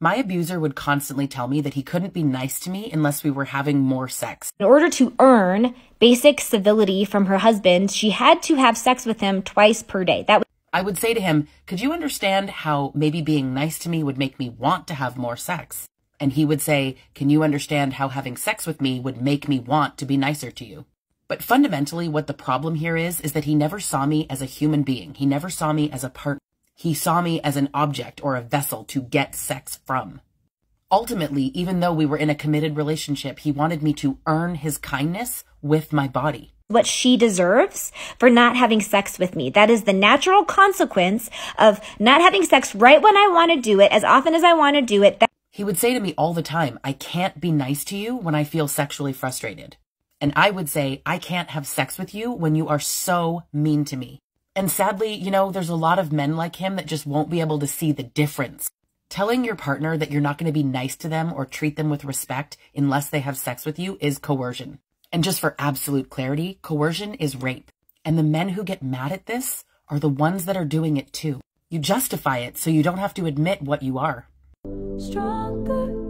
My abuser would constantly tell me that he couldn't be nice to me unless we were having more sex. In order to earn basic civility from her husband, she had to have sex with him twice per day. That I would say to him, Could you understand how maybe being nice to me would make me want to have more sex? And he would say, Can you understand how having sex with me would make me want to be nicer to you? But fundamentally, what the problem here is, is that he never saw me as a human being. He never saw me as a partner. He saw me as an object or a vessel to get sex from. Ultimately, even though we were in a committed relationship, he wanted me to earn his kindness with my body. What she deserves for not having sex with me. That is the natural consequence of not having sex right when I want to do it, as often as I want to do it. That he would say to me all the time, I can't be nice to you when I feel sexually frustrated. And I would say, I can't have sex with you when you are so mean to me. And sadly, you know, there's a lot of men like him that just won't be able to see the difference. Telling your partner that you're not going to be nice to them or treat them with respect unless they have sex with you is coercion. And just for absolute clarity, coercion is rape. And the men who get mad at this are the ones that are doing it too. You justify it so you don't have to admit what you are. Stronger.